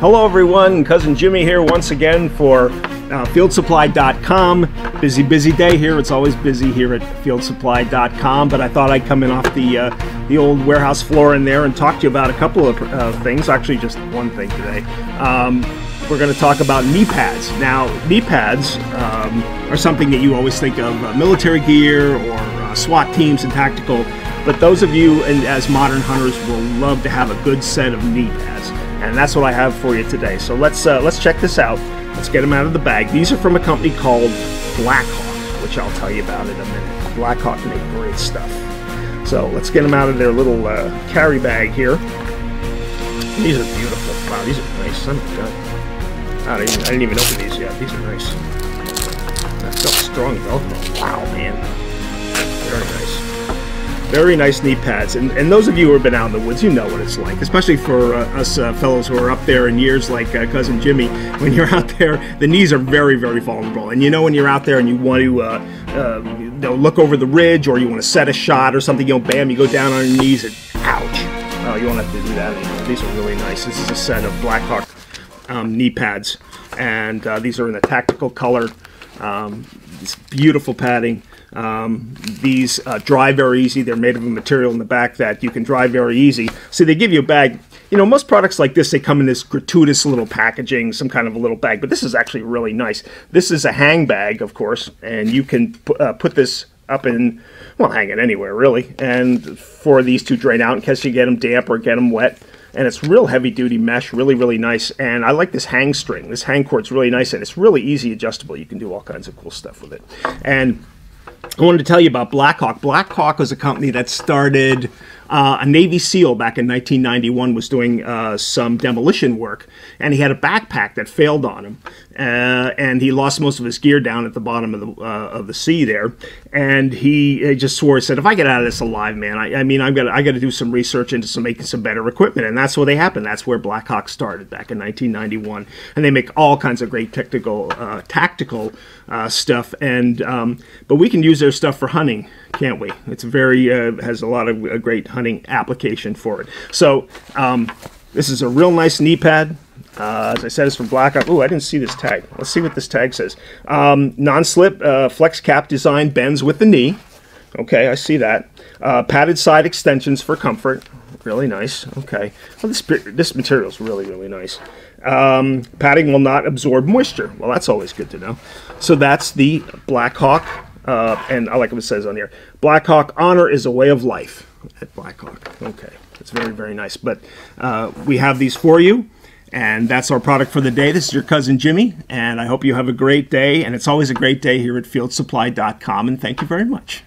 Hello, everyone. Cousin Jimmy here once again for uh, fieldsupply.com. Busy, busy day here. It's always busy here at fieldsupply.com, but I thought I'd come in off the uh, the old warehouse floor in there and talk to you about a couple of uh, things. Actually, just one thing today. Um, we're going to talk about knee pads. Now, knee pads um, are something that you always think of uh, military gear or uh, SWAT teams and tactical, but those of you and as modern hunters will love to have a good set of knee pads, and that's what I have for you today. So let's uh, let's check this out. Let's get them out of the bag. These are from a company called Blackhawk, which I'll tell you about in a minute. Blackhawk make great stuff. So let's get them out of their little uh, carry bag here. These are beautiful. Wow, these are nice. Oh my god. I didn't, even, open these yet. These are nice. That's so strong Velcro. Wow, man. Very nice. Knee pads. And, and those of you who have been out in the woods, you know what it's like, especially for uh, us uh, fellows who are up there in years like uh, Cousin Jimmy. When you're out there, the knees are very, very vulnerable. And you know when you're out there and you want to uh, uh, you know, look over the ridge or you want to set a shot or something, you know, bam, you go down on your knees and ouch. Oh, you won't have to do that anymore. These are really nice. This is a set of Blackhawk um, knee pads, and uh, these are in the tactical color. Um, it's beautiful padding. Um, these uh, dry very easy. They're made of a material in the back that you can dry very easy. So they give you a bag. You know, most products like this, they come in this gratuitous little packaging, some kind of a little bag, but this is actually really nice. This is a hang bag, of course, and you can uh, put this up in, well, hang it anywhere, really. And for these to drain out in case you get them damp or get them wet and it's real heavy duty mesh, really, really nice. And I like this hang string. This hang cord's really nice, and it's really easy adjustable. You can do all kinds of cool stuff with it. And I wanted to tell you about Blackhawk. Blackhawk was a company that started uh, a Navy SEAL back in 1991 was doing uh, some demolition work, and he had a backpack that failed on him, uh, and he lost most of his gear down at the bottom of the uh, of the sea there. And he, he, just swore, he said, "If I get out of this alive, man, I, I mean, I'm gonna I got to do some research into some making some better equipment." And that's what they happened. That's where Blackhawk started back in 1991, and they make all kinds of great technical uh, tactical uh, stuff. And um, but we can use their stuff for hunting, can't we? It's very has a lot of great hunting application for it. So um, this is a real nice knee pad. Uh, as I said, it's from Blackhawk. Oh, I didn't see this tag. Let's see what this tag says. Um, non-slip uh, flex cap design bends with the knee. Okay, I see that. Uh, padded side extensions for comfort. Really nice. Okay. Well, this this material is really really nice. Um, padding will not absorb moisture. Well, that's always good to know. So that's the Blackhawk, uh, and I like what it says on here. Blackhawk honor is a way of life at Blackhawk. Okay, it's very, very nice. But uh, we have these for you, and that's our product for the day. This is your cousin Jimmy, and I hope you have a great day. And it's always a great day here at fieldsupply.com, and thank you very much.